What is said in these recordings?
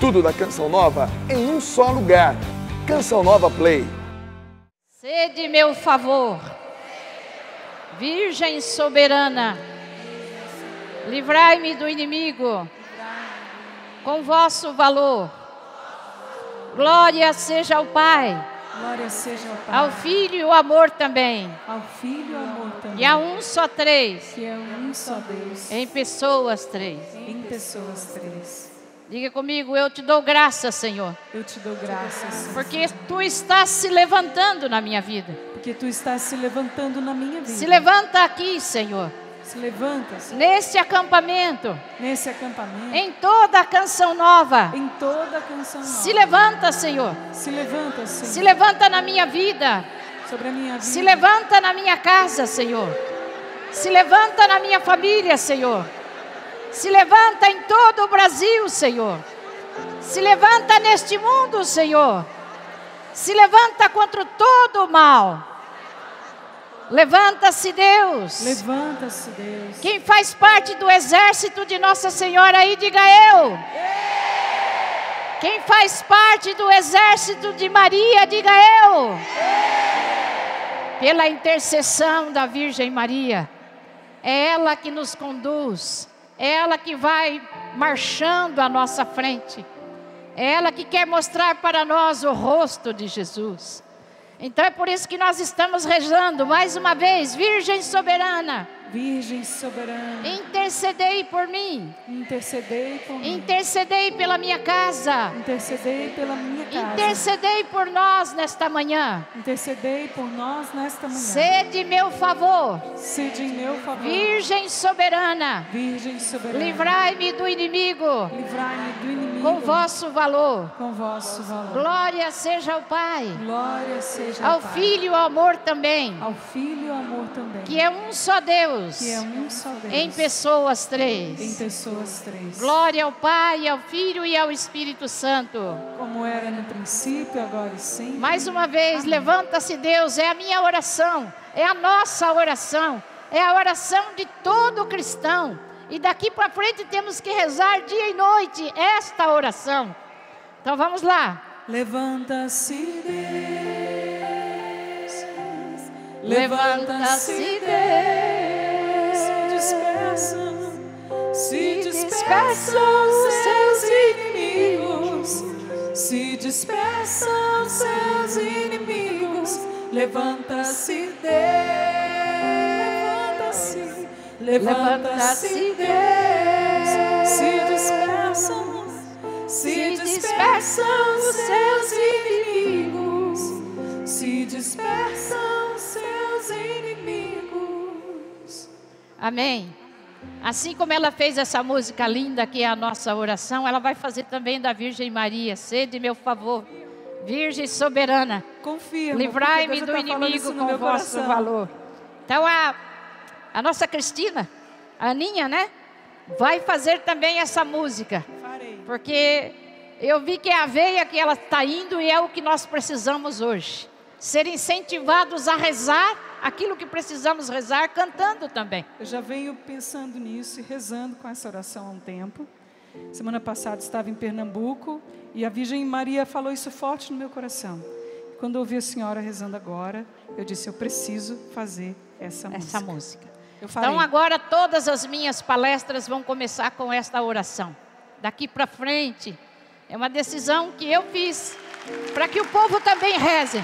Tudo da Canção Nova em um só lugar. Canção Nova Play. Sede meu favor, Virgem soberana, livrai-me do inimigo com vosso valor. Glória seja ao Pai, Glória seja ao Pai, ao Filho e o amor também, ao Filho e ao amor também. e a um só três, que é um só Deus, em pessoas três. em pessoas três. Diga comigo, eu te dou graças, Senhor, Eu te dou graças, porque tu estás se levantando na minha vida. porque tu estás se levantando na minha vida. Se levanta aqui, Senhor, Se levanta Senhor, nesse acampamento, nesse acampamento, em toda a canção nova. em toda a canção nova. Se levanta, Senhor. Se levanta, Senhor, Se levanta na minha vida. sobre a minha vida. Se levanta na minha casa, Senhor. Se levanta na minha família, Senhor. Se levanta em todo o Brasil, Senhor. Se levanta neste mundo, Senhor. Se levanta contra todo o mal. Levanta-se, Deus. Levanta-se, Deus. Quem faz parte do exército de Nossa Senhora aí, diga eu. Quem faz parte do exército de Maria, diga eu. Pela intercessão da Virgem Maria, é ela que nos conduz, ela que vai marchando à nossa frente, é ela que quer mostrar para nós o rosto de Jesus. Então é por isso que nós estamos rezando mais uma vez, Virgem soberana, Virgem soberana, intercedei por mim, intercedei por mim. intercedei pela minha casa, Intercedei pela minha casa. intercedei por nós nesta manhã. Intercedei por nós nesta manhã. Sede meu favor, Sede em meu favor. Virgem soberana, Virgem soberana. livrai-me do inimigo Livrai-me do inimigo. com vosso valor. com vosso valor. Glória seja ao Pai, Glória seja ao Pai, Filho ao amor também, ao Filho e ao amor também. que é um só Deus, que é um só Deus. em pessoas Em três. pessoas três. Glória ao Pai, ao Filho e ao Espírito Santo. Como era no princípio, agora e sempre. Mais uma vez, levanta-se Deus, é a minha oração, é a nossa oração, é a oração de todo cristão. E daqui para frente temos que rezar dia e noite esta oração. Então vamos lá. Levanta-se Deus. Levanta-se Deus. Se dispersam. Se dispersam seus inimigos. Se dispersam seus inimigos. Levanta-se Deus. Levanta-se. Levanta-se Deus. Se dispersam. Se dispersam seus inimigos, se dispersam seus inimigos. Amém. Assim como ela fez essa música linda que é a nossa oração, ela vai fazer também da Virgem Maria. Sede meu favor, Virgem soberana. Livrai-me do tá inimigo com vosso coração. valor. Então a, a nossa Cristina, a Aninha, né? Vai fazer também essa música. Farei. Porque eu vi que é a veia que ela está indo e é o que nós precisamos hoje. Ser incentivados a rezar aquilo que precisamos rezar, cantando também. Eu já venho pensando nisso e rezando com essa oração há um tempo. Semana passada estava em Pernambuco e a Virgem Maria falou isso forte no meu coração. Quando eu ouvi a senhora rezando agora, eu disse: eu preciso fazer essa música. Essa música. Farei. Então agora todas as minhas palestras vão começar com esta oração. Daqui para frente é uma decisão que eu fiz para que o povo também reze.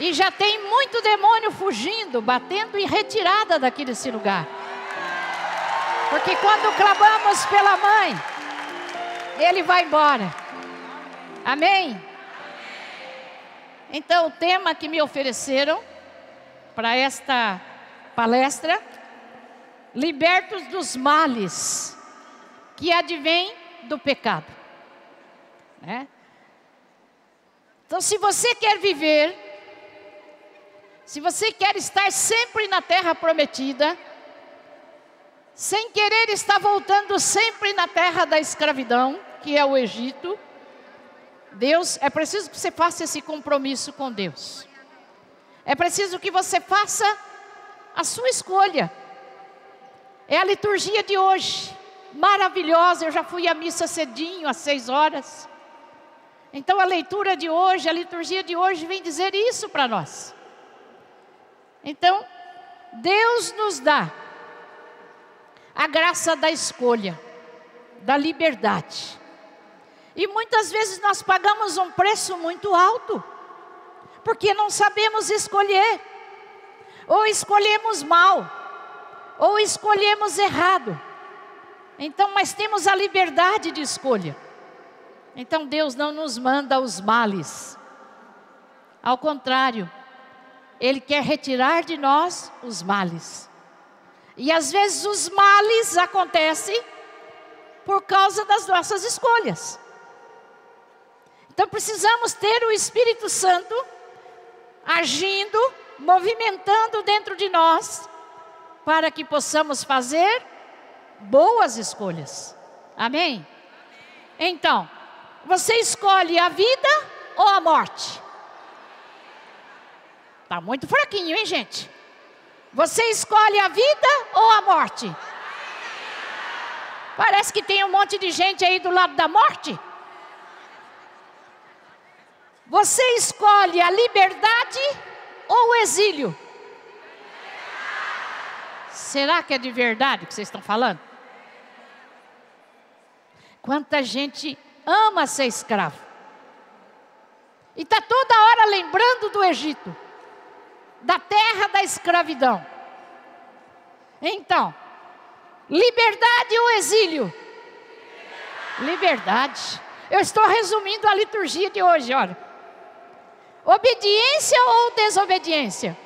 E já tem muito demônio fugindo, batendo em retirada daqui desse lugar. Porque quando clamamos pela mãe, ele vai embora. Amém? Então, o tema que me ofereceram para esta palestra, libertos dos males que advêm do pecado. Né? Então, se você quer viver, se você quer estar sempre na terra prometida, sem querer estar voltando sempre na terra da escravidão, que é o Egito, Deus, é preciso que você faça esse compromisso com Deus. É preciso que você faça a sua escolha. É a liturgia de hoje. maravilhosa. Eu já fui à missa cedinho, às seis horas. Então a leitura de hoje, a liturgia de hoje vem dizer isso para nós. Então, Deus nos dá a graça da escolha, da liberdade. E muitas vezes nós pagamos um preço muito alto, porque não sabemos escolher, ou escolhemos mal, ou escolhemos errado. Então, mas temos a liberdade de escolha. Então, Deus não nos manda os males. Ao contrário, Ele quer retirar de nós os males. E às vezes os males acontecem por causa das nossas escolhas. Então precisamos ter o Espírito Santo agindo, movimentando dentro de nós, para que possamos fazer boas escolhas. Amém? Então, você escolhe a vida ou a morte? Tá muito fraquinho, hein, gente? Você escolhe a vida ou a morte? Parece que tem um monte de gente aí do lado da morte. Você escolhe a liberdade ou o exílio? Será que é de verdade que vocês estão falando? Quanta gente ama ser escravo. E está toda hora lembrando do Egito, da terra da escravidão. Então, liberdade ou exílio? Liberdade. Eu estou resumindo a liturgia de hoje, olha. Obediência ou desobediência?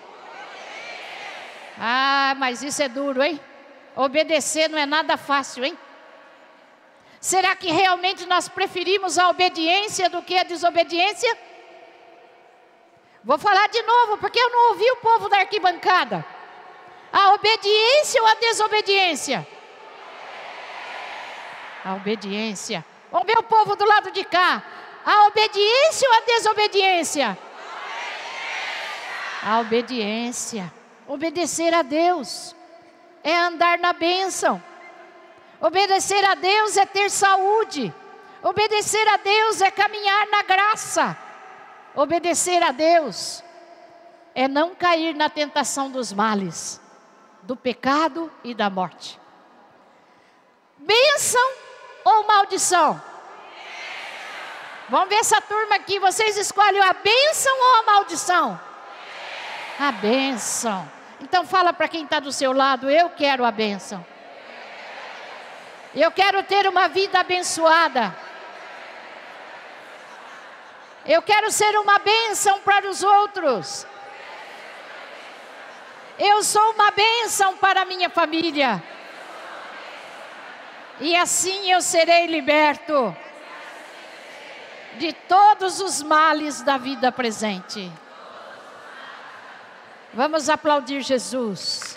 Ah, mas isso é duro, hein? Obedecer não é nada fácil, hein? Será que realmente nós preferimos a obediência do que a desobediência? Vou falar de novo, porque eu não ouvi o povo da arquibancada. A obediência ou a desobediência? A obediência. Vamos ver o povo do lado de cá. A obediência ou a desobediência? A obediência. Obedecer a Deus é andar na bênção. Obedecer a Deus é ter saúde. Obedecer a Deus é caminhar na graça. Obedecer a Deus é não cair na tentação dos males, do pecado e da morte. Bênção ou maldição? Vamos ver essa turma aqui. Vocês escolhem a bênção ou a maldição? A bênção. Então fala para quem está do seu lado, eu quero a bênção. Eu quero ter uma vida abençoada. Eu quero ser uma bênção para os outros. Eu sou uma bênção para a minha família. E assim eu serei liberto de todos os males da vida presente. Vamos aplaudir Jesus.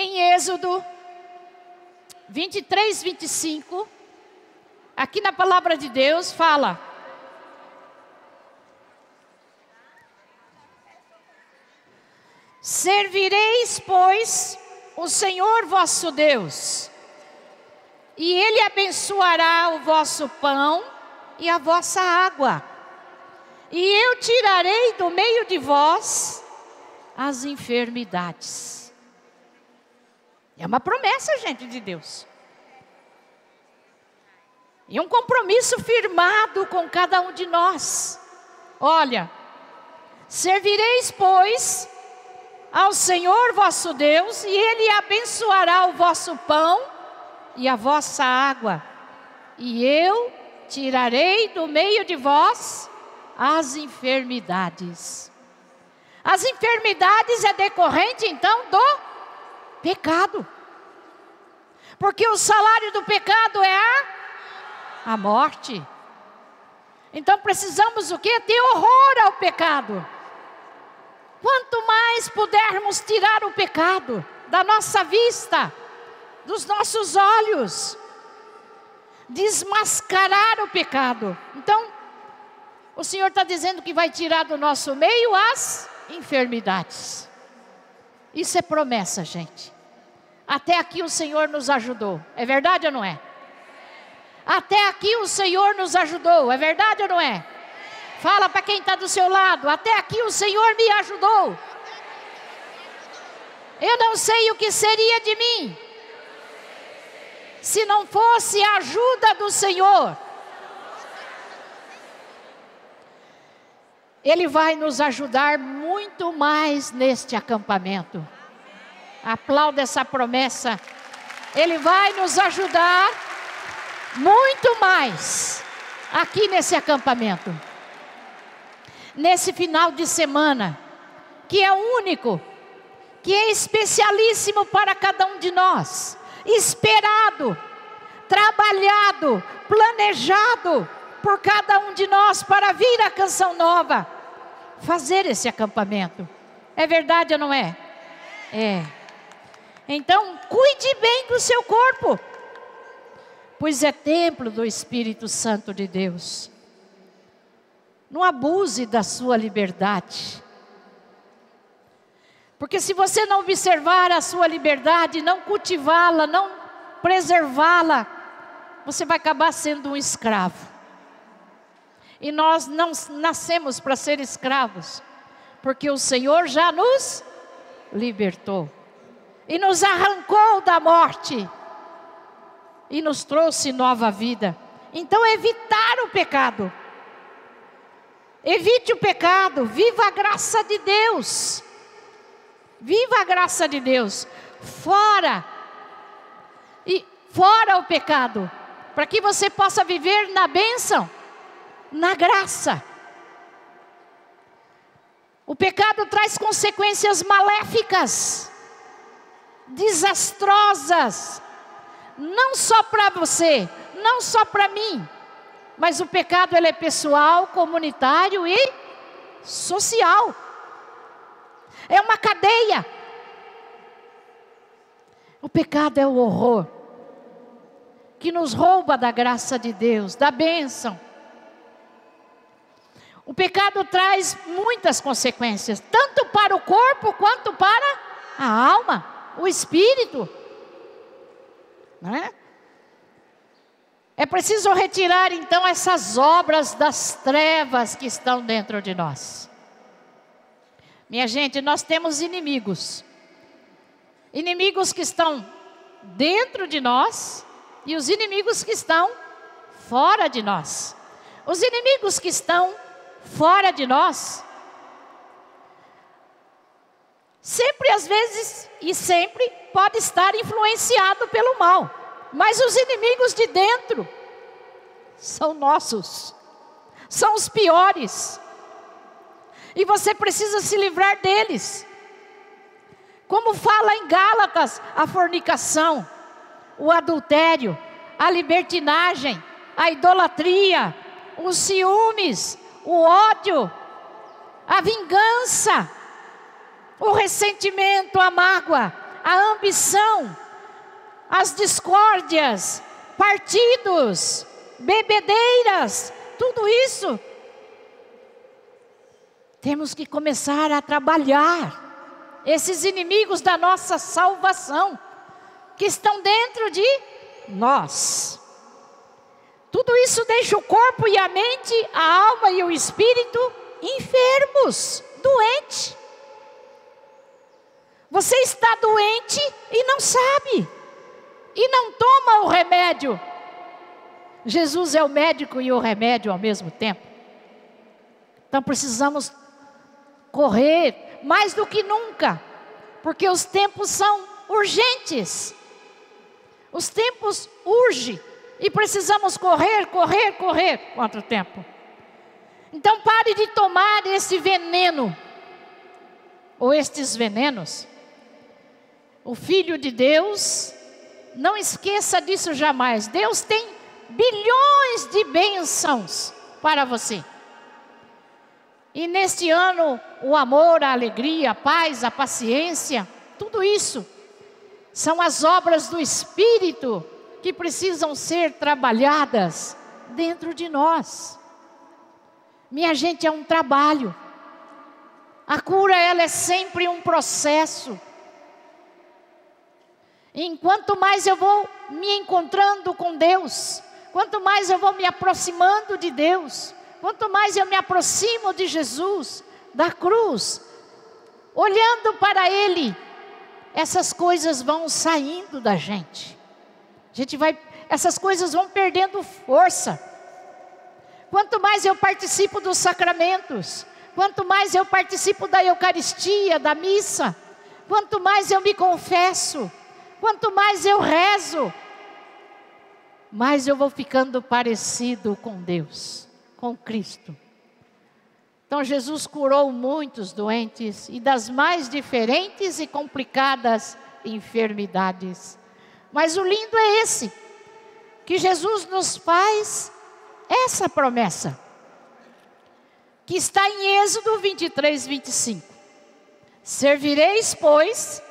Em Êxodo 23, 25, aqui na palavra de Deus fala: Servireis, pois, o Senhor vosso Deus e ele abençoará o vosso pão e a vossa água. E eu tirarei do meio de vós as enfermidades. É uma promessa, gente, de Deus. E um compromisso firmado com cada um de nós. Olha, servireis, pois, ao Senhor vosso Deus, e Ele abençoará o vosso pão e a vossa água, e eu tirarei do meio de vós as enfermidades. As enfermidades é decorrente então do pecado. Porque o salário do pecado é a, a morte. Então precisamos o que? Ter horror ao pecado. Quanto mais pudermos tirar o pecado da nossa vista, dos nossos olhos, desmascarar o pecado. Então, O Senhor está dizendo que vai tirar do nosso meio as enfermidades. Isso é promessa, gente. Até aqui o Senhor nos ajudou. É verdade ou não é? Até aqui o Senhor nos ajudou. É verdade ou não é? Fala para quem está do seu lado. Até aqui o Senhor me ajudou. Eu não sei o que seria de mim se não fosse a ajuda do Senhor. Ele vai nos ajudar muito mais neste acampamento. Aplauda essa promessa. Ele vai nos ajudar muito mais aqui nesse acampamento. Nesse final de semana, que é único, que é especialíssimo para cada um de nós, esperado, trabalhado, planejado por cada um de nós para vir a canção nova, fazer esse acampamento. É verdade ou não é? É. Então, cuide bem do seu corpo, pois é templo do Espírito Santo de Deus. Não abuse da sua liberdade. Porque se você não observar a sua liberdade, não cultivá-la, não preservá-la, você vai acabar sendo um escravo. E nós não nascemos para ser escravos, porque o Senhor já nos libertou e nos arrancou da morte e nos trouxe nova vida. Então, evitar o pecado. Evite o pecado, viva a graça de Deus. Viva a graça de Deus. Fora. E fora o pecado, para que você possa viver na bênção, na graça. O pecado traz consequências maléficas, desastrosas, não só para você, não só para mim, mas o pecado ele é pessoal, comunitário e social. É uma cadeia. O pecado é o horror que nos rouba da graça de Deus, da bênção. O pecado traz muitas consequências, tanto para o corpo quanto para a alma, o espírito. Não é? É preciso retirar então essas obras das trevas que estão dentro de nós. Minha gente, nós temos inimigos. Inimigos que estão dentro de nós e os inimigos que estão fora de nós. Os inimigos que estão fora de nós, sempre às vezes e sempre pode estar influenciado pelo mal, mas os inimigos de dentro são nossos, são os piores e você precisa se livrar deles. Como fala em Gálatas, a fornicação, o adultério, a libertinagem, a idolatria, os ciúmes, o ódio, a vingança, o ressentimento, a mágoa, a ambição, as discórdias, partidos, bebedeiras, tudo isso temos que começar a trabalhar esses inimigos da nossa salvação, que estão dentro de nós. Tudo isso deixa o corpo e a mente, a alma e o espírito enfermos, doentes. Você está doente e não sabe, e não toma o remédio. Jesus é o médico e o remédio ao mesmo tempo. Então precisamos correr mais do que nunca, porque os tempos são urgentes. Os tempos urgem e precisamos correr, correr, correr. Quanto tempo? Então pare de tomar esse veneno ou estes venenos. O Filho de Deus, não esqueça disso jamais. Deus tem bilhões de bênçãos para você. E neste ano, o amor, a alegria, a paz, a paciência, tudo isso são as obras do Espírito que precisam ser trabalhadas dentro de nós. Minha gente, é um trabalho. A cura ela é sempre um processo. Enquanto mais eu vou me encontrando com Deus, quanto mais eu vou me aproximando de Deus, quanto mais eu me aproximo de Jesus, da cruz, olhando para Ele, essas coisas vão saindo da gente. A gente vai, essas coisas vão perdendo força. Quanto mais eu participo dos sacramentos, quanto mais eu participo da Eucaristia, da missa, quanto mais eu me confesso, quanto mais eu rezo, mais eu vou ficando parecido com Deus, com Cristo. Então Jesus curou muitos doentes e das mais diferentes e complicadas enfermidades. Mas o lindo é esse, que Jesus nos faz essa promessa, que está em Êxodo 23, 25. Servireis, pois,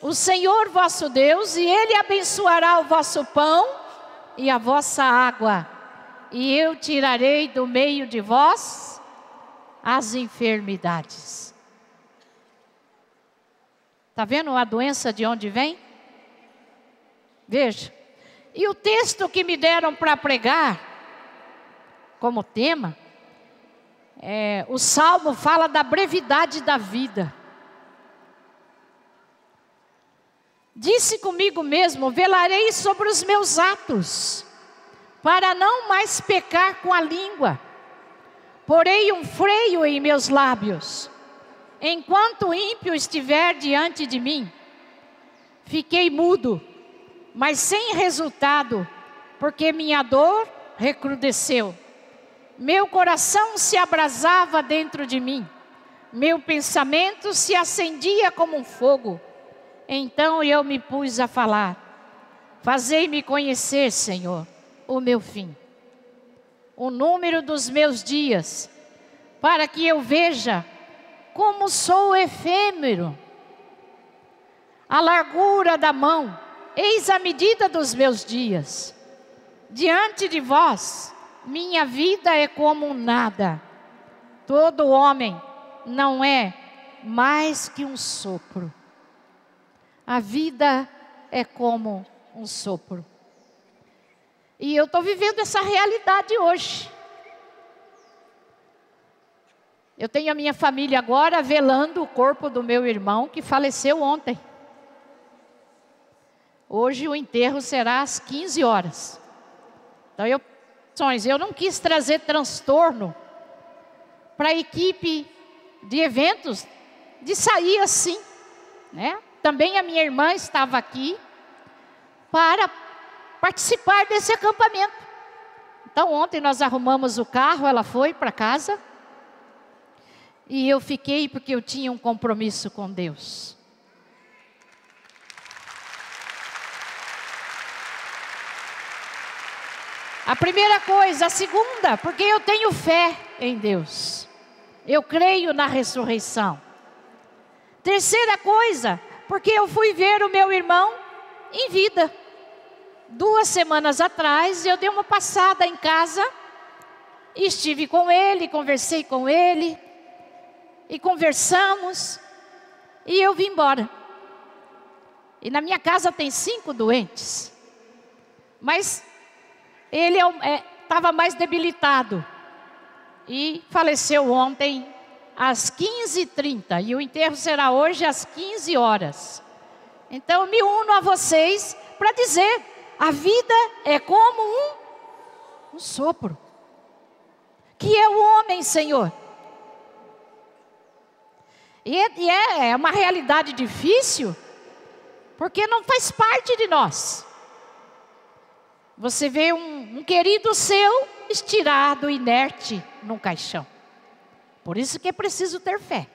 o Senhor vosso Deus, e Ele abençoará o vosso pão e a vossa água, e eu tirarei do meio de vós as enfermidades. Está vendo a doença de onde vem? Veja. E o texto que me deram para pregar, como tema, é, o salmo fala da brevidade da vida. Disse comigo mesmo: velarei sobre os meus atos, para não mais pecar com a língua porei um freio em meus lábios. Enquanto o ímpio estiver diante de mim, fiquei mudo, mas sem resultado, porque minha dor recrudesceu. Meu coração se abrasava dentro de mim, meu pensamento se acendia como um fogo. Então eu me pus a falar: Fazei-me conhecer, Senhor, o meu fim o número dos meus dias, para que eu veja como sou efêmero. A largura da mão, eis a medida dos meus dias. Diante de vós, minha vida é como nada. Todo homem não é mais que um sopro. A vida é como um sopro. E eu estou vivendo essa realidade hoje. Eu tenho a minha família agora velando o corpo do meu irmão que faleceu ontem. Hoje o enterro será às 15 horas. Então eu, eu não quis trazer transtorno para a equipe de eventos de sair assim, né? Também a minha irmã estava aqui para participar desse acampamento. Então, ontem nós arrumamos o carro, ela foi para casa. E eu fiquei porque eu tinha um compromisso com Deus. A primeira coisa, a segunda, porque eu tenho fé em Deus. Eu creio na ressurreição. Terceira coisa, porque eu fui ver o meu irmão em vida duas semanas atrás, eu dei uma passada em casa, estive com ele, conversei com ele, e conversamos, e eu vim embora. E na minha casa tem cinco doentes, mas ele estava é, mais debilitado e faleceu ontem às 15h30 e o enterro será hoje às 15 horas. Então eu me uno a vocês para dizer a vida é como um, um sopro. Que é o homem, Senhor. E é, e é, é uma realidade difícil, porque não faz parte de nós. Você vê um, um querido seu estirado, inerte, num caixão. Por isso que é preciso ter fé.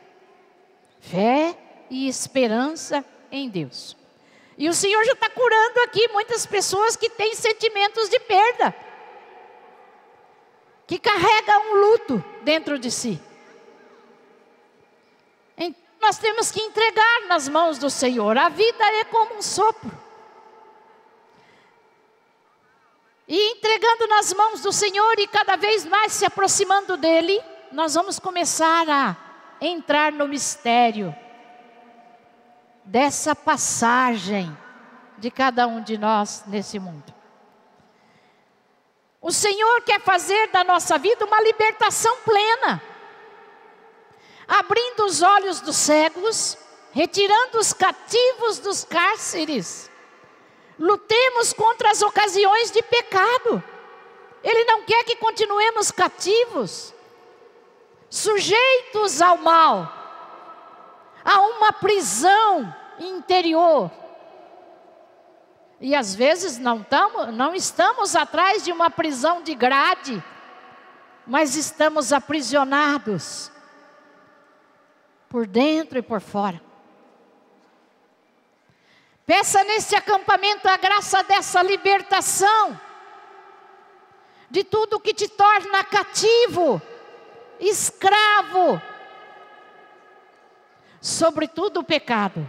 Fé e esperança em Deus. E o Senhor já está curando aqui muitas pessoas que têm sentimentos de perda, que carregam um luto dentro de si. Então, nós temos que entregar nas mãos do Senhor. A vida é como um sopro. E entregando nas mãos do Senhor e cada vez mais se aproximando dele, nós vamos começar a entrar no mistério dessa passagem de cada um de nós nesse mundo. O Senhor quer fazer da nossa vida uma libertação plena, abrindo os olhos dos cegos, retirando os cativos dos cárceres. Lutemos contra as ocasiões de pecado. Ele não quer que continuemos cativos, sujeitos ao mal, a uma prisão interior. E às vezes não, tamo, não estamos atrás de uma prisão de grade, mas estamos aprisionados por dentro e por fora. Peça nesse acampamento a graça dessa libertação, de tudo que te torna cativo, escravo, sobretudo o pecado.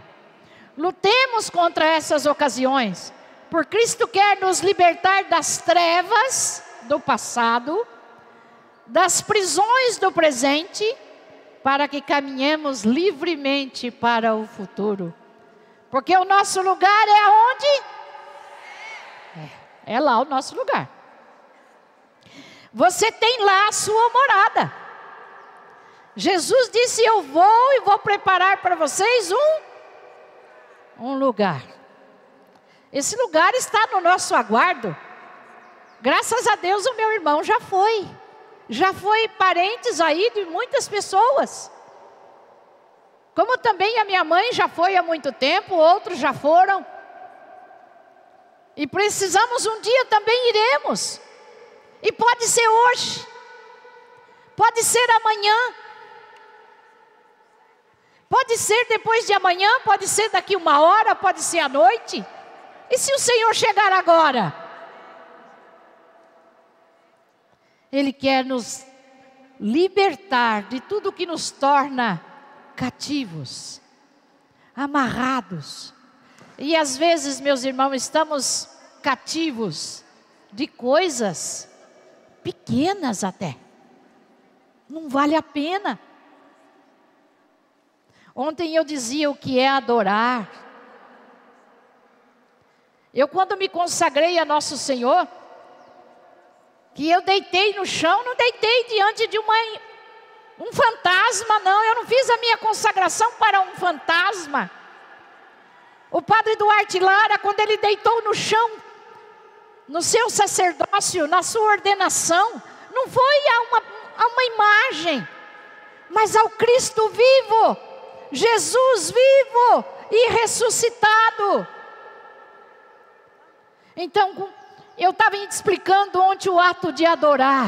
Lutemos contra essas ocasiões por Cristo quer nos libertar das trevas do passado, das prisões do presente, para que caminhemos livremente para o futuro. Porque o nosso lugar é onde? É, é lá o nosso lugar. Você tem lá a sua morada. Jesus disse: Eu vou e vou preparar para vocês um, um lugar. Esse lugar está no nosso aguardo. Graças a Deus o meu irmão já foi. Já foi parentes aí de muitas pessoas. Como também a minha mãe já foi há muito tempo, outros já foram. E precisamos um dia também iremos. E pode ser hoje. Pode ser amanhã. Pode ser depois de amanhã, pode ser daqui uma hora, pode ser à noite. E se o Senhor chegar agora? Ele quer nos libertar de tudo que nos torna cativos, amarrados. E às vezes, meus irmãos, estamos cativos de coisas pequenas até. Não vale a pena. Ontem eu dizia o que é adorar. Eu, quando me consagrei a Nosso Senhor, que eu deitei no chão, não deitei diante de uma, um fantasma, não. Eu não fiz a minha consagração para um fantasma. O padre Duarte Lara, quando ele deitou no chão, no seu sacerdócio, na sua ordenação, não foi a uma, a uma imagem, mas ao Cristo vivo, Jesus vivo e ressuscitado. Então, eu estava explicando ontem o ato de adorar,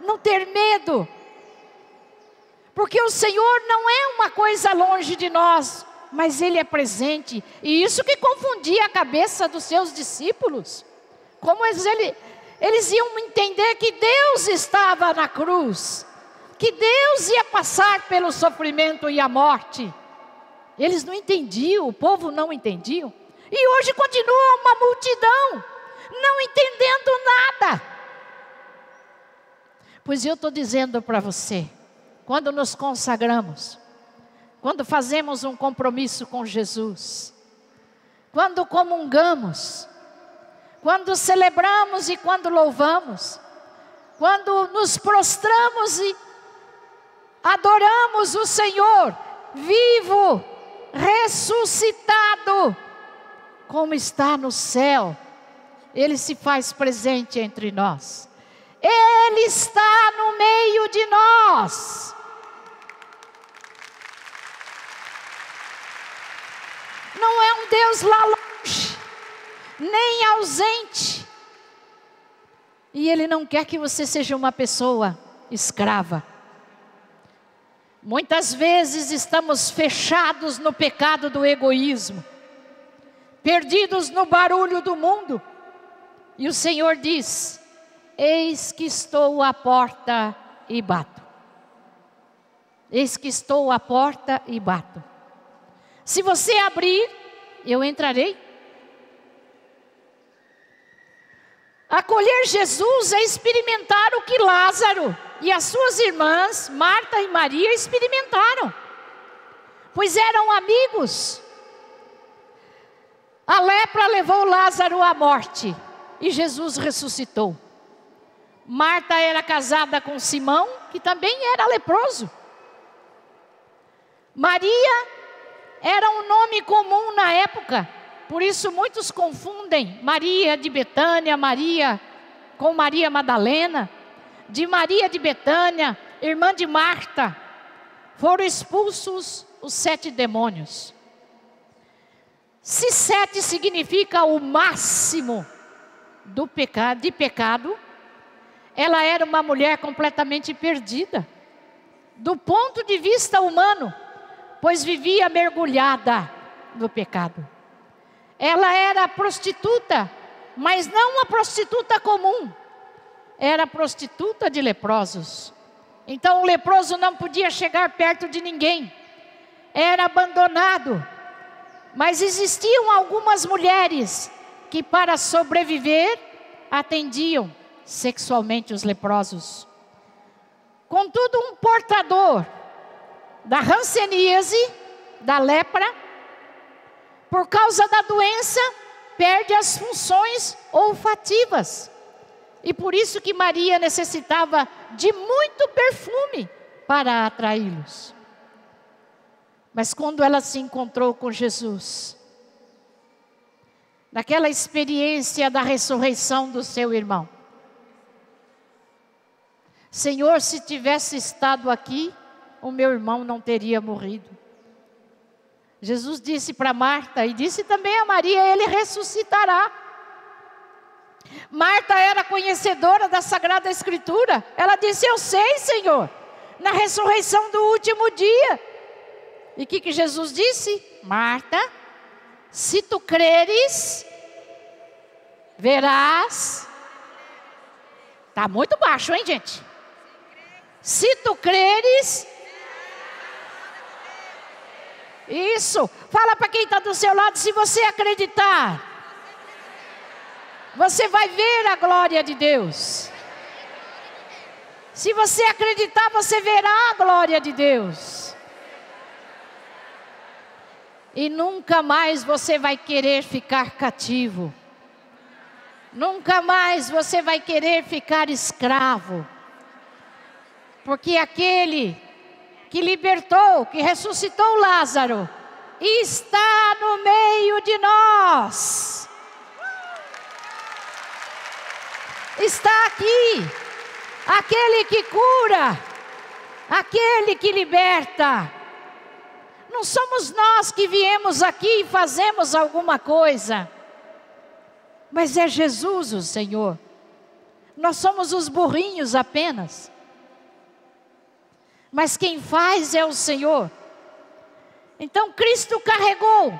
não ter medo, porque o Senhor não é uma coisa longe de nós, mas Ele é presente, e isso que confundia a cabeça dos seus discípulos, como eles, ele, eles iam entender que Deus estava na cruz, que Deus ia passar pelo sofrimento e a morte, eles não entendiam, o povo não entendiam. E hoje continua uma multidão, não entendendo nada. Pois eu estou dizendo para você, quando nos consagramos, quando fazemos um compromisso com Jesus, quando comungamos, quando celebramos e quando louvamos, quando nos prostramos e adoramos o Senhor vivo, ressuscitado, como está no céu, Ele se faz presente entre nós. Ele está no meio de nós. Não é um Deus lá longe, nem ausente. E Ele não quer que você seja uma pessoa escrava. Muitas vezes estamos fechados no pecado do egoísmo perdidos no barulho do mundo. E o Senhor diz: Eis que estou à porta e bato. Eis que estou à porta e bato. Se você abrir, eu entrarei. Acolher Jesus é experimentar o que Lázaro e as suas irmãs, Marta e Maria, experimentaram, pois eram amigos. A lepra levou Lázaro à morte e Jesus ressuscitou. Marta era casada com Simão, que também era leproso. Maria era um nome comum na época, por isso muitos confundem Maria de Betânia, Maria com Maria Madalena, de Maria de Betânia, irmã de Marta. Foram expulsos os sete demônios. Se sete significa o máximo do pecado, de pecado, ela era uma mulher completamente perdida, do ponto de vista humano, pois vivia mergulhada no pecado. Ela era prostituta, mas não uma prostituta comum, era prostituta de leprosos. Então o leproso não podia chegar perto de ninguém, era abandonado. Mas existiam algumas mulheres que, para sobreviver, atendiam sexualmente os leprosos. Contudo, um portador da ranceníase, da lepra, por causa da doença, perde as funções olfativas. E por isso que Maria necessitava de muito perfume para atraí-los. Mas quando ela se encontrou com Jesus, naquela experiência da ressurreição do seu irmão, Senhor, se tivesse estado aqui, o meu irmão não teria morrido. Jesus disse para Marta e disse também a Maria: Ele ressuscitará. Marta era conhecedora da Sagrada Escritura. Ela disse: Eu sei, Senhor, na ressurreição do último dia. E o que, que Jesus disse? Marta, se tu creres, verás. Está muito baixo, hein, gente? Se tu creres, isso. Fala para quem está do seu lado, se você acreditar, você vai ver a glória de Deus. Se você acreditar, você verá a glória de Deus. E nunca mais você vai querer ficar cativo. Nunca mais você vai querer ficar escravo. Porque aquele que libertou, que ressuscitou Lázaro, está no meio de nós. Está aqui, aquele que cura, aquele que liberta. Não somos nós que viemos aqui e fazemos alguma coisa, mas é Jesus o Senhor. Nós somos os burrinhos apenas mas quem faz é o Senhor. Então Cristo carregou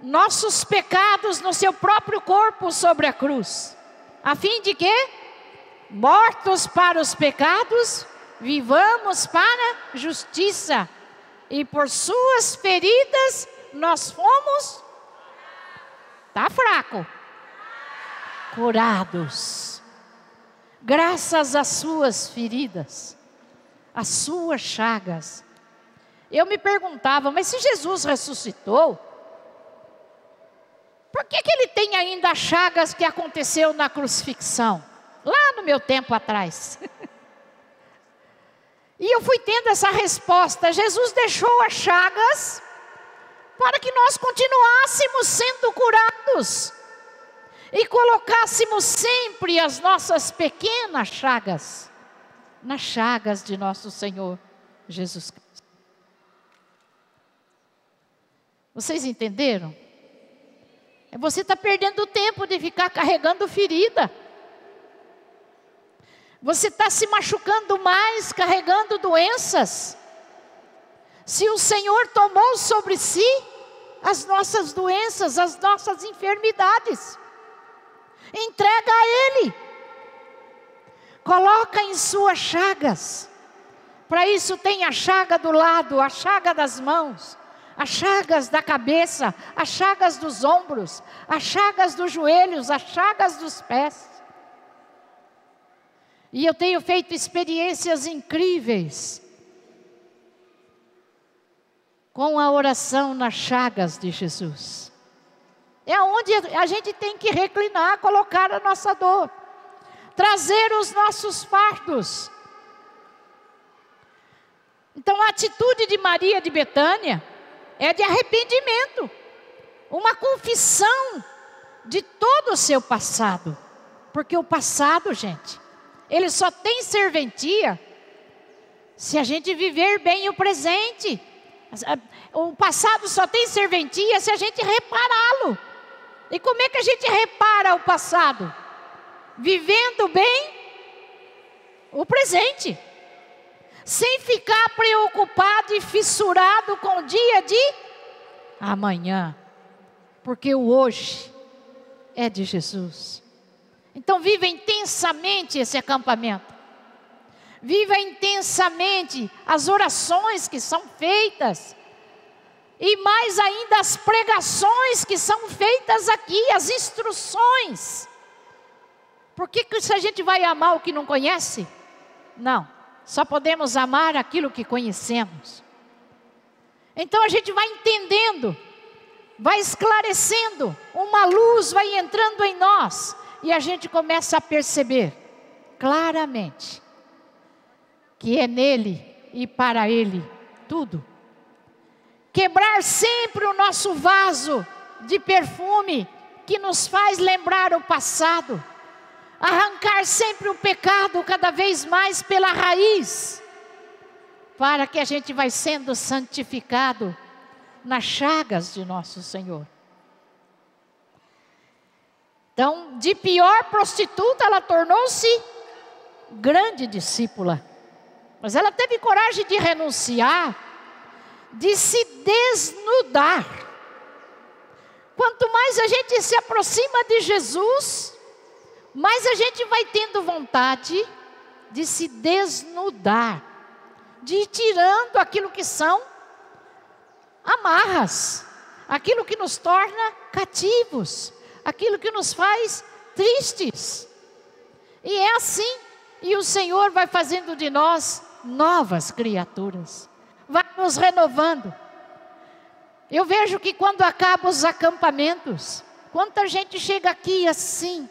nossos pecados no seu próprio corpo sobre a cruz, a fim de que, mortos para os pecados, vivamos para a justiça, e por suas feridas nós fomos, tá fraco, curados, graças às suas feridas as suas chagas. Eu me perguntava, mas se Jesus ressuscitou, por que, que ele tem ainda chagas que aconteceu na crucifixão? Lá no meu tempo atrás. e eu fui tendo essa resposta: Jesus deixou as chagas para que nós continuássemos sendo curados e colocássemos sempre as nossas pequenas chagas nas chagas de nosso Senhor Jesus Cristo. Vocês entenderam? É você está perdendo tempo de ficar carregando ferida. Você está se machucando mais, carregando doenças. Se o Senhor tomou sobre si as nossas doenças, as nossas enfermidades, entrega a Ele coloca em suas chagas. Para isso tem a chaga do lado, a chaga das mãos, as chagas da cabeça, as chagas dos ombros, as chagas dos joelhos, as chagas dos pés. E eu tenho feito experiências incríveis com a oração nas chagas de Jesus. É onde a gente tem que reclinar, colocar a nossa dor, trazer os nossos fardos. Então a atitude de Maria de Betânia é de arrependimento, uma confissão de todo o seu passado. Porque o passado, gente, ele só tem serventia se a gente viver bem o presente. O passado só tem serventia se a gente repará-lo. E como é que a gente repara o passado? Vivendo bem o presente. Sem ficar preocupado e fissurado com o dia de amanhã. Porque o hoje é de Jesus. Então viva intensamente esse acampamento. Viva intensamente as orações que são feitas. E mais ainda as pregações que são feitas aqui, as instruções. Por que, que se a gente vai amar o que não conhece? Não, só podemos amar aquilo que conhecemos. Então a gente vai entendendo, vai esclarecendo, uma luz vai entrando em nós, e a gente começa a perceber claramente que é nele e para ele tudo. Quebrar sempre o nosso vaso de perfume que nos faz lembrar o passado. Arrancar sempre o pecado cada vez mais pela raiz, para que a gente vai sendo santificado nas chagas de nosso Senhor. Então, de pior prostituta, ela tornou-se grande discípula. Mas ela teve coragem de renunciar, de se desnudar. Quanto mais a gente se aproxima de Jesus, mais a gente vai tendo vontade de se desnudar, de ir tirando aquilo que são amarras, aquilo que nos torna cativos, aquilo que nos faz tristes. E é assim, e o Senhor vai fazendo de nós novas criaturas, vai nos renovando. Eu vejo que quando acabam os acampamentos, quanta gente chega aqui assim,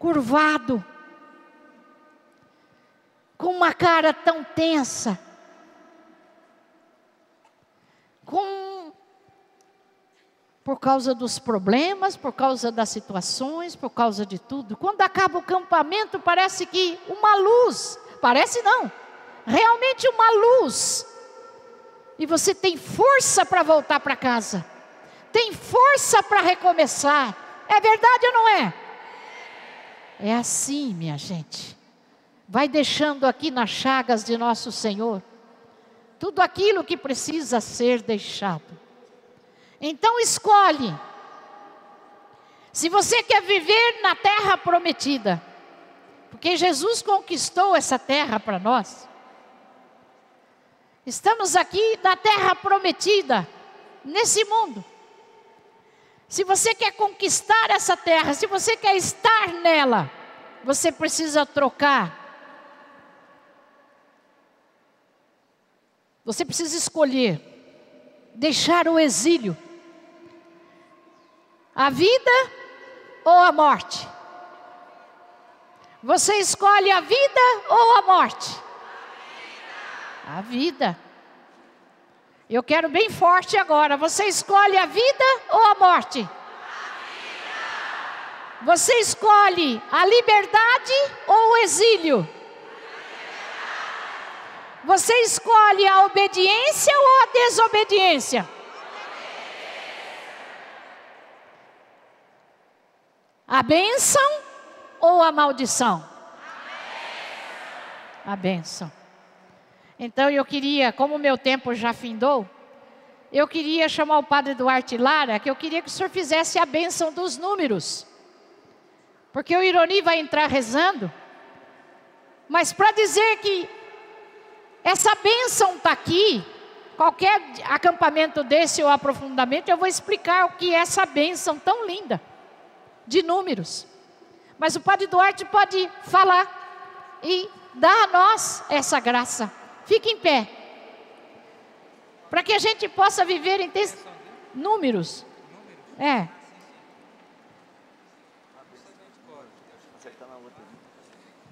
curvado, com uma cara tão tensa, com por causa dos problemas, por causa das situações, por causa de tudo. Quando acaba o campamento, parece que uma luz Parece não. Realmente uma luz. E você tem força para voltar para casa. Tem força para recomeçar. É verdade ou não é? É assim, minha gente. Vai deixando aqui nas chagas de nosso Senhor tudo aquilo que precisa ser deixado. Então escolhe. Se você quer viver na terra prometida, porque Jesus conquistou essa terra para nós. Estamos aqui na terra prometida, nesse mundo. Se você quer conquistar essa terra, se você quer estar nela, você precisa trocar. Você precisa escolher deixar o exílio, a vida ou a morte. Você escolhe a vida ou a morte? A vida. Eu quero bem forte agora. Você escolhe a vida ou a morte? Você escolhe a liberdade ou o exílio? Você escolhe a obediência ou a desobediência? A bênção ou a maldição? A bênção. Então eu queria, como o meu tempo já findou, eu queria chamar o padre Duarte Lara, que eu queria que o senhor fizesse a bênção dos números. Porque o Ironi vai entrar rezando, mas para dizer que essa bênção está aqui, qualquer acampamento desse ou aprofundamento, eu vou explicar o que é essa bênção tão linda de números. Mas o Padre Duarte pode falar e dar a nós essa graça. Fique em pé. Para que a gente possa viver em números. É.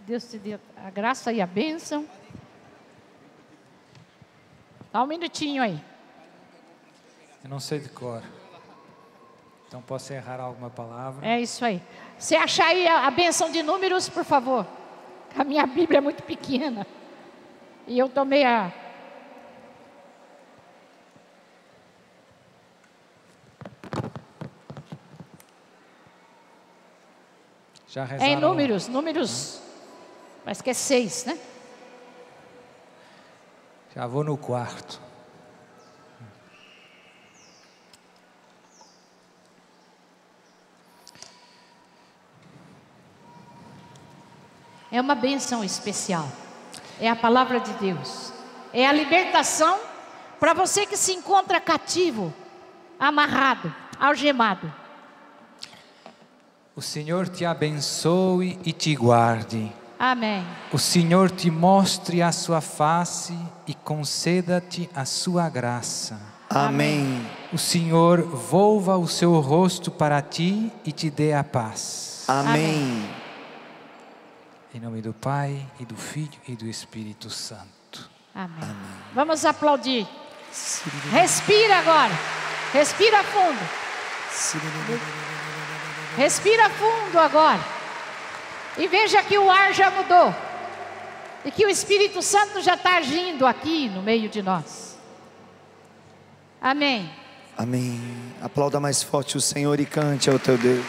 Deus te dê a graça e a bênção. Dá um minutinho aí. Eu não sei de cor. Então posso errar alguma palavra. É isso aí. Você achar aí a, a benção de números, por favor. A minha Bíblia é muito pequena. E eu tomei a. Já rezaram... É em números, números. Parece que é seis, né? Já vou no quarto. É uma benção especial. É a palavra de Deus. É a libertação para você que se encontra cativo, amarrado, algemado. O Senhor te abençoe e te guarde. Amém. O Senhor te mostre a sua face e conceda-te a sua graça. Amém. O Senhor volva o seu rosto para ti e te dê a paz. Amém. Amém. Em nome do Pai e do Filho e do Espírito Santo. Amém. Amém. Vamos aplaudir. Respira agora. Respira fundo. Respira fundo agora. E veja que o ar já mudou. E que o Espírito Santo já está agindo aqui no meio de nós. Amém. Amém. Aplauda mais forte o Senhor e cante ao teu Deus.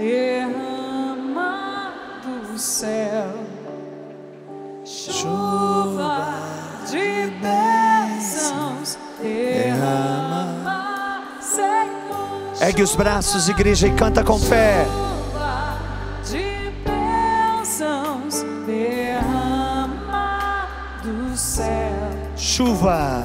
Derrama do céu. Chuva de bênçãos derrama. Ergue os braços, igreja, e canta com fé. De bênçãos derrama do céu. Chuva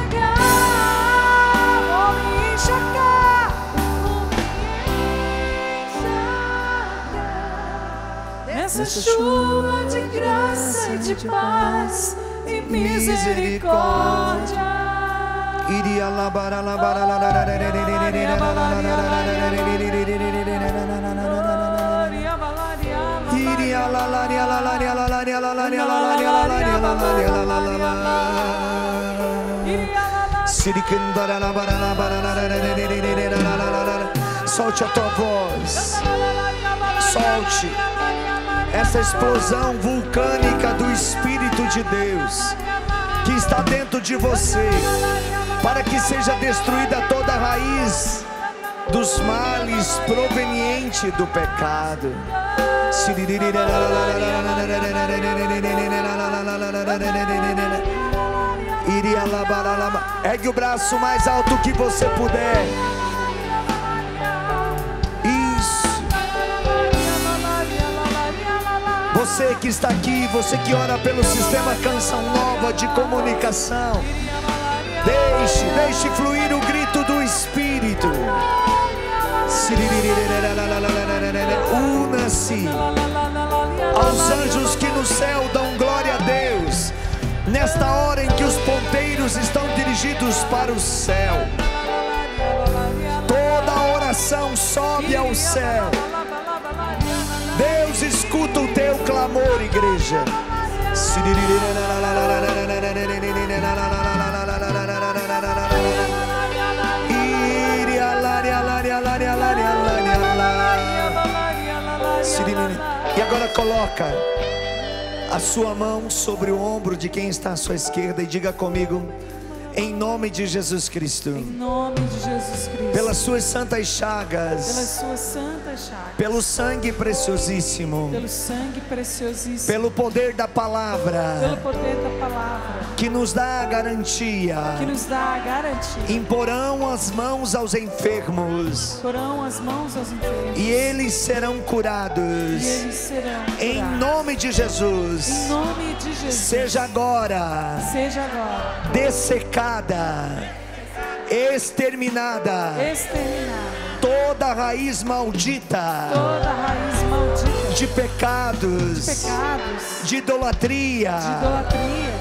nessa chuva de graça e de paz e misericórdia. Iria labara labara Solte a tua voz. Solte essa explosão vulcânica do Espírito de Deus que está dentro de você, para que seja destruída toda raiz dos males proveniente do pecado. Ergue o braço mais alto que você puder. Você que está aqui, você que ora pelo sistema Canção Nova de comunicação. Deixe, deixe fluir o grito do Espírito. Una-se aos anjos que no céu dão glória a Deus, nesta hora em que os ponteiros estão dirigidos para o céu. Toda oração sobe ao céu. Escuta o teu clamor, igreja. coloca a sua mão sobre o ombro de quem está à sua esquerda e diga comigo, em nome de Jesus Cristo, Em nome de Jesus Cristo. pelas suas santas pelas chagas, suas santas chagas. pelo sangue preciosíssimo, Pelo sangue preciosíssimo. pelo poder da pelo palavra poder da palavra. que nos dá a garantia, Que nos dá a garantia. imporão as mãos aos enfermos Porão as mãos aos enfermos. e eles serão E curados. eles serão Em curados. nome de Em Jesus, nome de Jesus. seja agora Seja agora dessecada, exterminada. Exterminada. Toda raiz maldita. Toda raiz maldita. De pecados, pecados, de idolatria, de idolatria,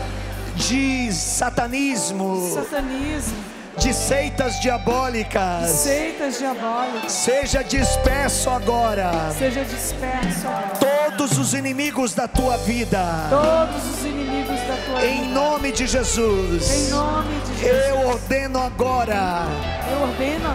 de satanismo, satanismo, de seitas diabólicas. seitas diabólicas. Seja disperso agora. Seja disperso agora. todos os inimigos da tua vida. Todos os inimigos Em nome de Jesus. Jesus. Eu ordeno agora,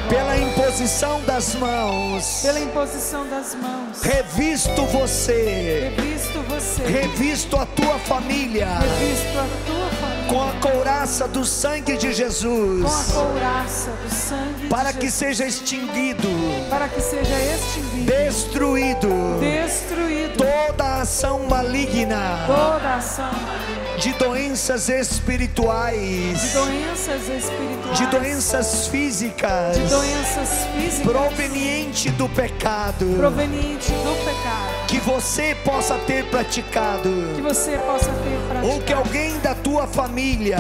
pela imposição das mãos, pela imposição das mãos. revisto você, Revisto você. revisto a tua família. Revisto a tua família. com a couraça do sangue de com a Jesus, couraça do sangue para que Jesus, seja extinguido, para que seja extinguido, destruído. Destruído. Toda ação maligna. Toda ação de doenças espirituais, de doenças espirituais, de doenças físicas, de doenças físicas. Proveniente do pecado. proveniente do pecado, que você possa ter praticado, que você possa ter praticado, ou que alguém da tua família,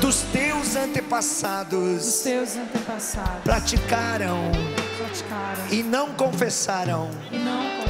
dos teus antepassados, os teus antepassados. Praticaram. Praticaram. E não confessaram, e não confessaram,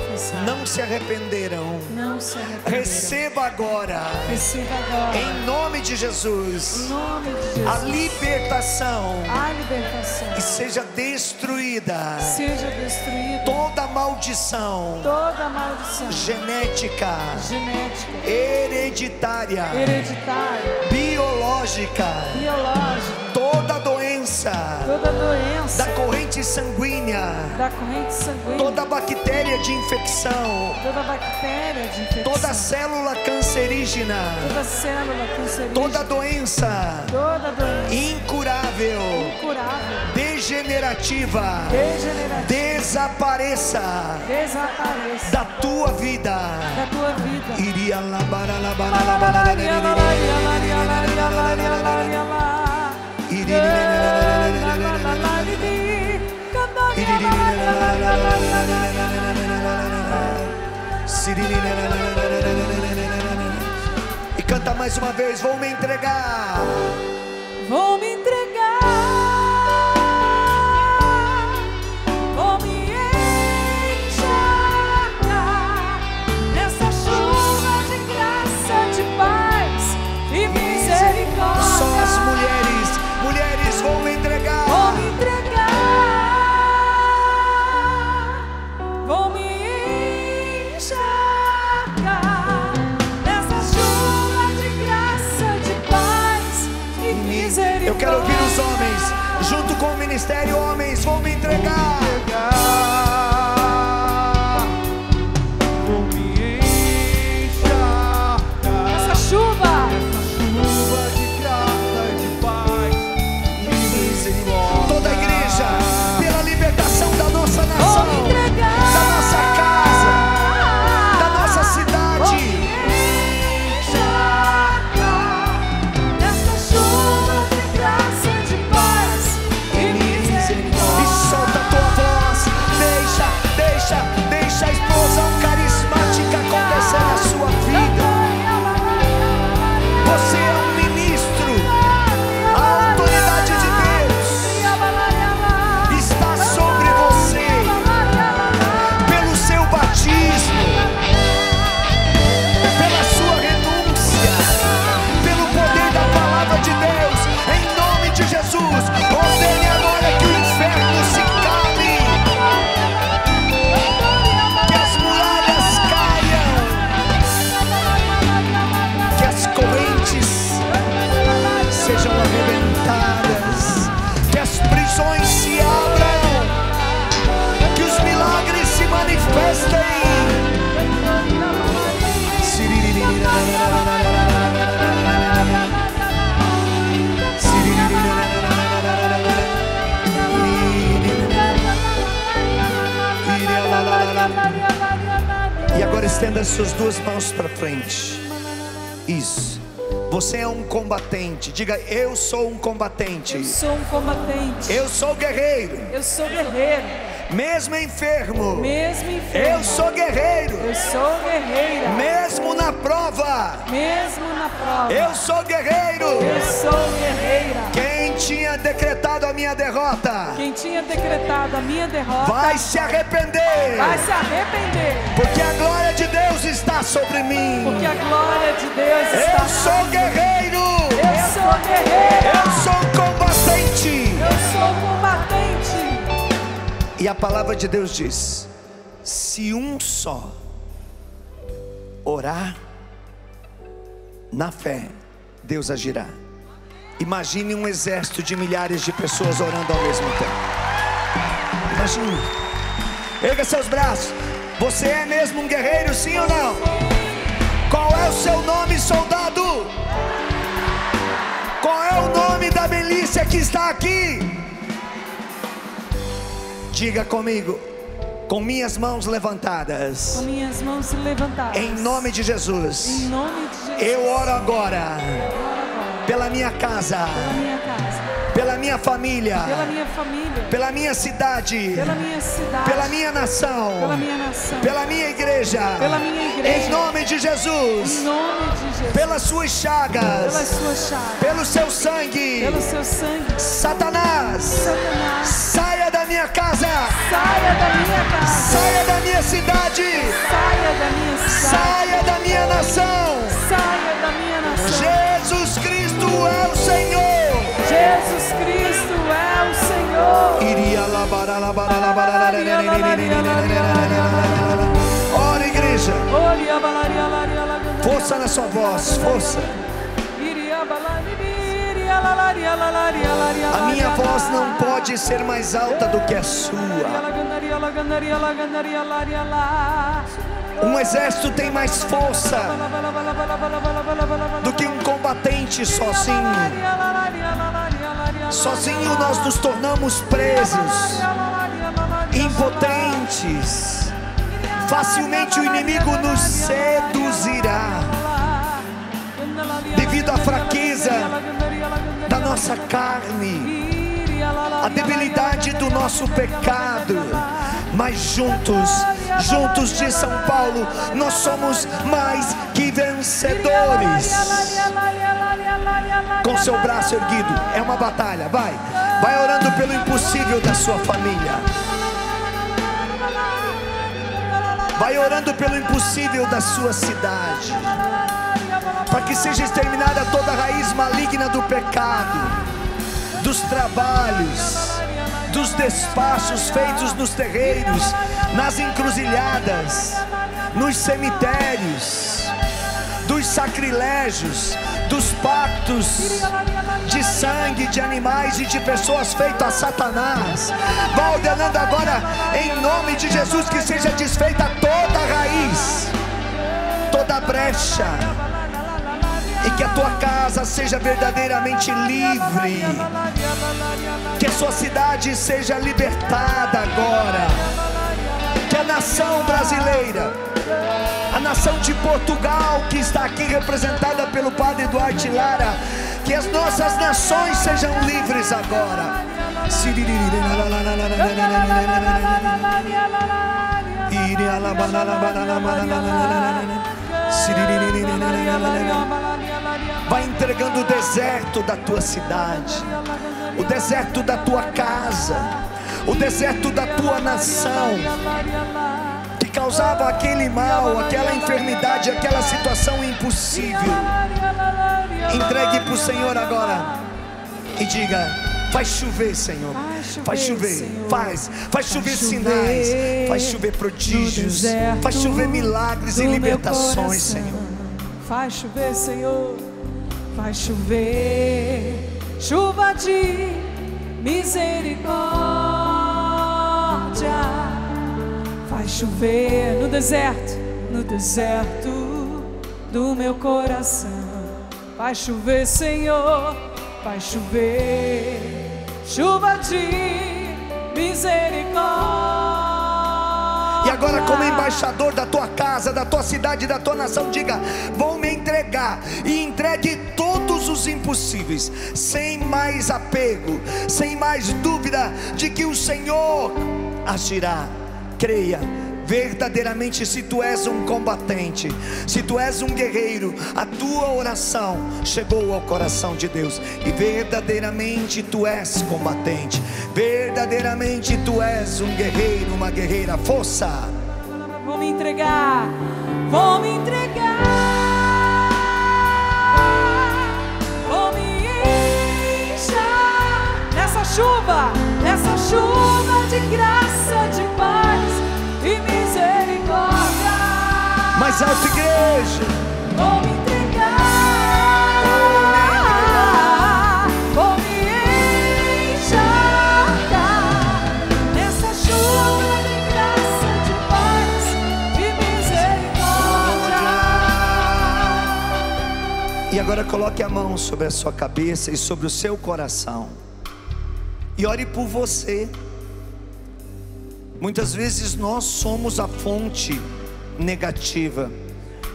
não se arrependeram. não se. Receba agora, Receba agora, em nome de em Jesus, nome de a Jesus, libertação. A libertação. E seja destruída. Seja destruída. Toda maldição. Toda maldição. Genética, genética, hereditária, hereditária, biológica, biológica, toda doença toda doença da corrente sanguínea, da corrente sanguínea, toda bactéria de infecção, toda bactéria de infecção, toda célula cancerígena, toda célula cancerígena, toda doença toda doença incurável, incurável, degenerativa, degenerativa, desapareça desapareça da tua vida. da tua vida. Iria labara labara labara laria, laria, laria, laria, lá. E canta mais uma vez, vou me entregar. Vou me entregar, Homens, junto com o ministério, homens vão me entregar. Combatente. Diga, eu sou um combatente. Eu sou um combatente. Eu sou guerreiro. Eu sou guerreiro. Mesmo enfermo. Mesmo enfermo. Eu sou guerreiro. Eu sou guerreira. Mesmo na prova. Mesmo na prova. Eu sou guerreiro. Eu sou guerreira. Quem tinha decretado a minha derrota Quem tinha decretado a minha derrota vai se arrepender. vai se arrepender. Porque a glória de Deus está sobre mim. Porque a glória de Deus está Eu sou guerreiro. Eu sou guerreira. Eu sou combatente. Eu sou combatente. E a palavra de Deus diz: se um só orar na fé, Deus agirá. Imagine um exército de milhares de pessoas orando ao mesmo tempo. Imagine. Erga seus braços. Você é mesmo um guerreiro, sim ou não? Qual é o seu nome, soldado? Qual é o nome da milícia que está aqui? Diga comigo, com minhas mãos levantadas, Com minhas mãos levantadas. em nome de Jesus, Em nome de Jesus. eu oro agora oro agora pela minha casa, pela minha casa, pela minha família, pela minha família, pela minha cidade, pela minha cidade, pela minha nação, pela minha nação, pela minha igreja, pela minha igreja. em nome de Jesus, em nome de Jesus, pelas suas chagas, pelas suas chagas, pelo seu sangue, pelo seu sangue, Satanás, Satanás, saia da minha casa, saia da minha casa, saia da minha cidade, saia da minha cidade, saia da minha nação. saia da minha nação. Jesus Cristo é o Senhor. Jesus Cristo é o Senhor. Ora, igreja. Força na sua voz, força. A minha voz não pode ser mais alta do que a sua. Um exército tem mais força do que um combatente sozinho. Sozinho nós nos tornamos presos, impotentes. Facilmente o inimigo nos seduzirá devido à fraqueza da nossa carne, a debilidade do nosso pecado. Mas juntos, juntos de São Paulo, nós somos mais que vencedores. Com seu braço erguido, é uma batalha. Vai, vai orando pelo impossível da sua família. Vai orando pelo impossível da sua cidade. Para que seja exterminada toda a raiz maligna do pecado, dos trabalhos, dos despachos feitos nos terreiros, nas encruzilhadas, nos cemitérios, dos sacrilégios, dos pactos de sangue de animais e de pessoas feitos a Satanás. Vá ordenando agora, em nome de Jesus, que seja desfeita toda raiz, toda brecha, e que a tua casa seja verdadeiramente livre, que a sua cidade seja libertada agora, que a nação brasileira, a nação de Portugal, que está aqui representada pelo Padre Duarte Lara, que as nossas nações sejam livres agora. Vai entregando o deserto da tua cidade, o deserto da tua casa, o deserto da tua nação, causava aquele mal, aquela enfermidade, aquela situação impossível. Entregue para o Senhor agora e diga: Faz chover, Senhor. Faz chover, faz, faz chover sinais, faz chover prodígios, faz chover milagres e libertações, Senhor. Faz chover, Senhor. Faz chover. Chuva de misericórdia. Faz chover no deserto, no deserto do meu coração. Vai chover, Senhor. Vai chover. Chuva de misericórdia. E agora, como embaixador da tua casa, da tua cidade, da tua nação, diga: Vou me entregar e entregue todos os impossíveis, sem mais apego, sem mais dúvida de que o Senhor agirá. Creia verdadeiramente se tu és um combatente, se tu és um guerreiro, a tua oração chegou ao coração de Deus. E verdadeiramente tu és combatente, verdadeiramente tu és um guerreiro, uma guerreira, força. Vou me entregar, vou me entregar, vou me encher nessa chuva, nessa chuva de graça, de paz Mais alto, igreja. Vou me entregar, vou me encharcar nessa chuva de graça, de paz e misericórdia. E agora coloque a mão sobre a sua cabeça e sobre o seu coração. E ore por você. Muitas vezes nós somos a fonte negativa,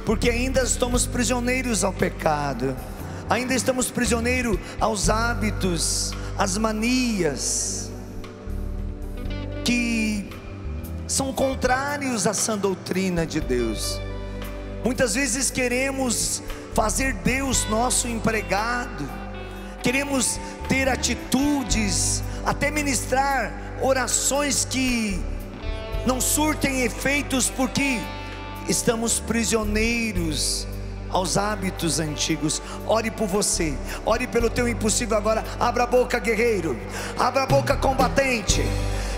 porque ainda estamos prisioneiros ao pecado, ainda estamos prisioneiros aos hábitos, às manias, que são contrários à sã doutrina de Deus. Muitas vezes queremos fazer Deus nosso empregado, queremos ter atitudes, até ministrar orações que não surtem efeitos porque estamos prisioneiros aos hábitos antigos. Ore por você, ore pelo teu impossível agora. Abra a boca, guerreiro, abra a boca, combatente.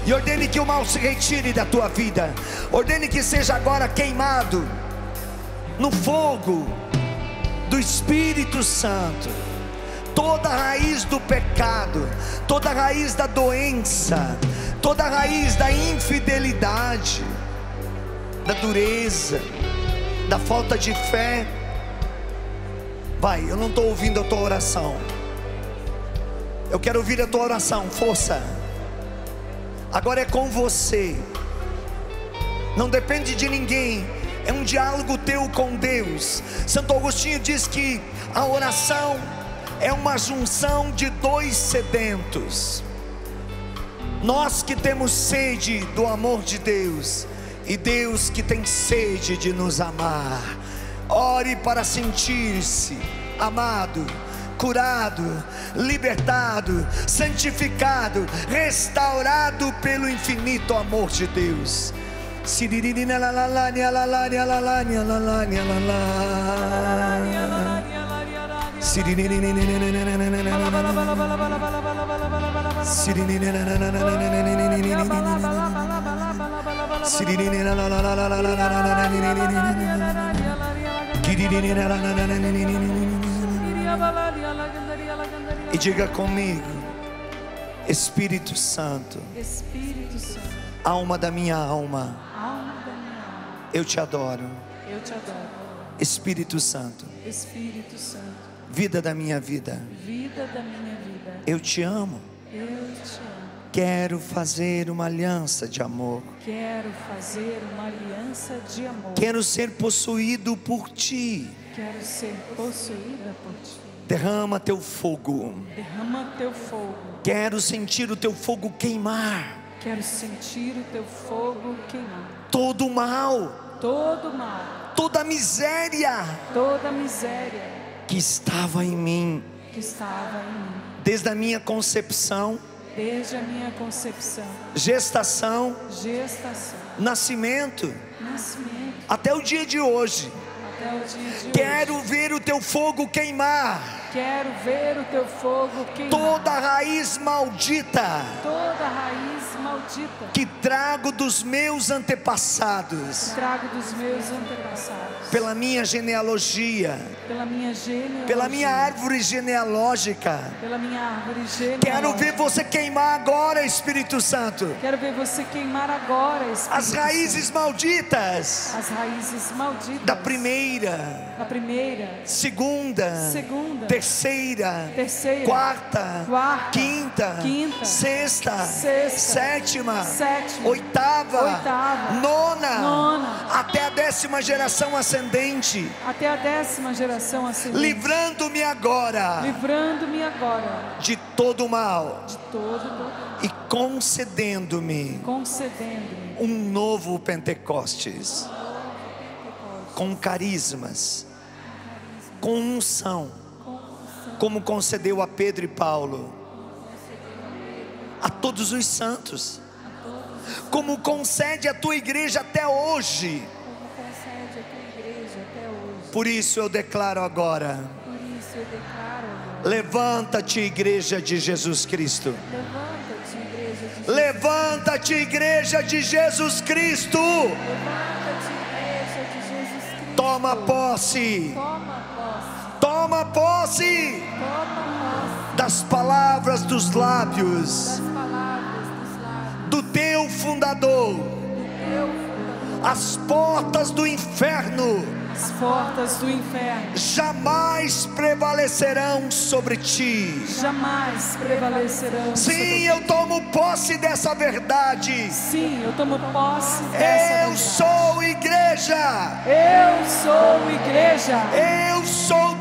E ordene que o mal se retire da tua vida. Ordene que seja agora queimado no fogo do Espírito Santo. Toda raiz do pecado, toda raiz da doença, toda raiz da infidelidade, da dureza, da falta de fé. Vai, eu não estou ouvindo a tua oração. Eu quero ouvir a tua oração, força. Agora é com você. Não depende de ninguém. É um diálogo teu com Deus. Santo Agostinho diz que a oração é uma junção de dois sedentos. Nós que temos sede do amor de Deus e Deus que tem sede de nos amar. Ore para sentir-se amado, curado, libertado, santificado, restaurado pelo infinito amor de Deus. E diga comigo, Espírito Santo, Espírito Santo, alma da minha alma, alma da minha alma, eu te adoro. eu te adoro. Espírito Santo, Espírito Santo, vida da minha vida, vida da minha vida, eu te amo. eu te amo. Quero fazer uma aliança de amor. Quero fazer uma aliança de amor. Quero ser possuído por ti. Quero ser possuída por ti. Derrama teu fogo. Derrama teu fogo. Quero sentir o teu fogo queimar Quero sentir o teu fogo queimar. todo o mal, Todo mal, toda a miséria toda miséria que estava em mim que estava em mim. desde a minha concepção, Desde a minha concepção, gestação, gestação, nascimento, nascimento, até o dia de hoje. até o dia de hoje. Quero ver o teu fogo queimar Quero ver o teu fogo queimar. toda a raiz maldita toda raiz maldita que trago dos meus antepassados, trago dos meus antepassados. pela minha genealogia, Pela minha genealogia. pela minha árvore genealógica. Pela minha árvore genealógica. Quero ver você queimar agora, Espírito Santo, Quero ver você queimar agora Espírito as raízes malditas Santo. As raízes malditas. da primeira, A primeira, segunda, Segunda. terceira, terceira, quarta, quarta, quinta, quinta, sexta, sexta, sétima, sétima, oitava, oitava, nona, nona, até a décima geração ascendente, até a décima geração assim, livrando-me agora. Livrando-me agora. De todo o mal. De todo mal, e concedendo-me concedendo-me. um novo Pentecostes, com carismas, com unção, como concedeu a Pedro e Paulo, a todos os santos, como concede a tua igreja até hoje. Por isso eu declaro agora: levanta-te, igreja de Jesus Cristo. levanta-te, igreja de Jesus. Cristo. Levanta-te, igreja de Jesus Cristo. Toma posse, Toma posse, toma posse toma posse das palavras dos lábios palavras dos lábios do teu fundador. do teu fundador. As portas do inferno As portas do inferno jamais prevalecerão sobre ti. jamais prevalecerão. Sim, eu tomo posse dessa verdade. Sim, eu tomo posse dessa Eu verdade. sou igreja. Eu sou igreja. Eu sou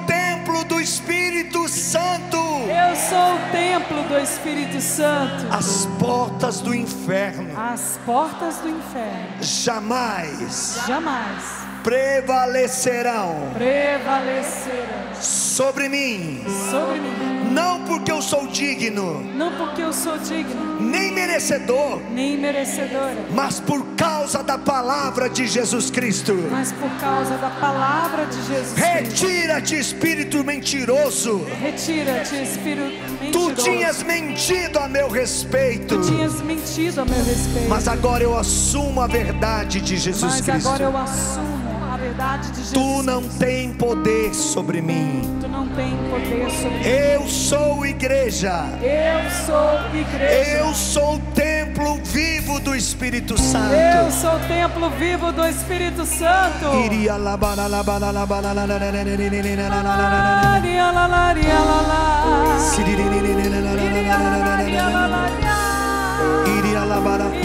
Santo. Eu sou o templo do Espírito Santo. As portas do inferno As portas do inferno jamais jamais prevalecerão prevalecerão sobre mim. sobre mim. Não porque eu sou digno, Não porque eu sou digno, nem merecedor, nem merecedora, mas por causa da palavra de Jesus Cristo. mas por causa da palavra de Jesus Cristo. Retira-te, espírito mentiroso. Retira-te, Espírito Tu mentiroso. tinhas mentido a meu respeito, Tu tinhas mentido a meu respeito. mas agora eu assumo a verdade de Jesus Mas Cristo. agora eu assumo a verdade de Jesus. Tu não tem poder sobre mim. Não tem poder sobre mim. Eu sou igreja. Eu sou igreja. Eu sou o templo vivo do Espírito Santo. Eu sou o templo vivo do Espírito Santo.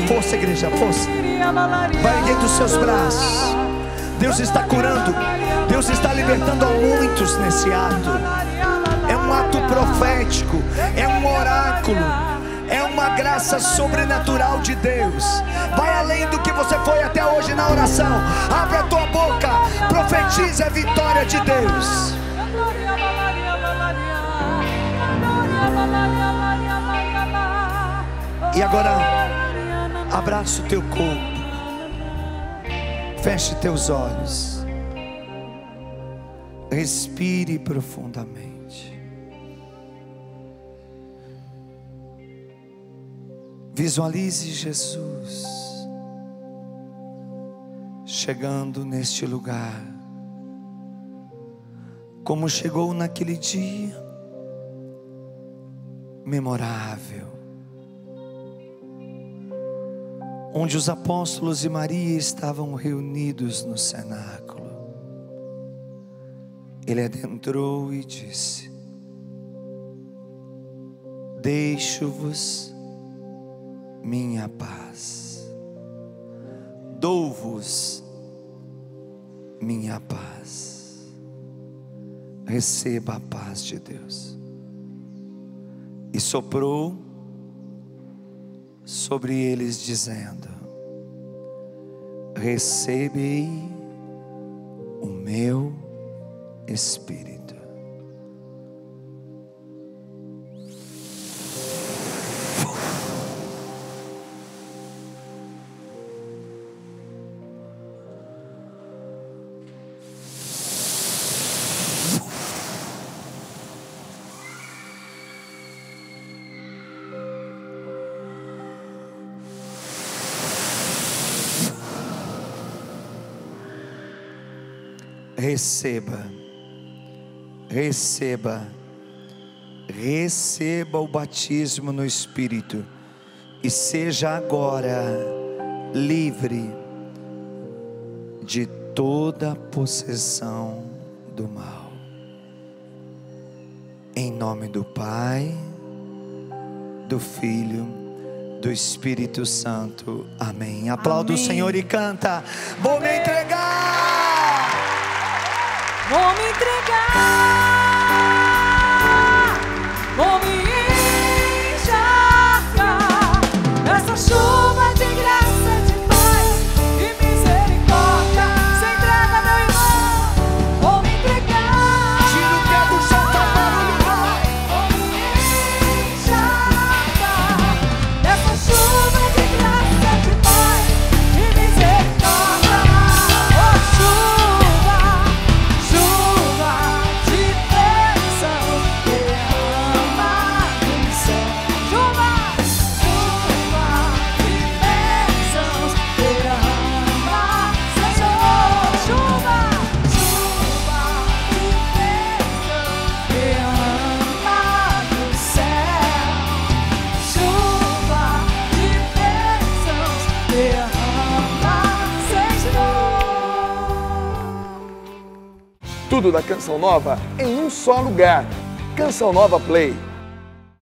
Força, igreja, força. Vai erguendo os seus braços. Deus está curando. Deus está libertando a muitos nesse ato. É um ato profético. É um oráculo. É uma graça sobrenatural de Deus. Vai além do que você foi até hoje na oração. Abre a tua boca. Profetize a vitória de Deus. E agora, Abraça o teu corpo. Feche teus olhos. Respire profundamente. Visualize Jesus chegando neste lugar, como chegou naquele dia memorável, onde os apóstolos e Maria estavam reunidos no cenáculo. Ele adentrou e disse: Deixo-vos minha paz, dou-vos minha paz. Receba a paz de Deus. E soprou sobre eles, dizendo: Recebei o meu espírito. Receba, receba, receba o batismo no Espírito e seja agora livre de toda possessão do mal. Em nome do Pai, do Filho, do Espírito Santo. Amém. Aplauda Amém. o Senhor e canta. Vou me entregar. Vou me entregar. tudo da Canção Nova em um só lugar. Canção Nova Play.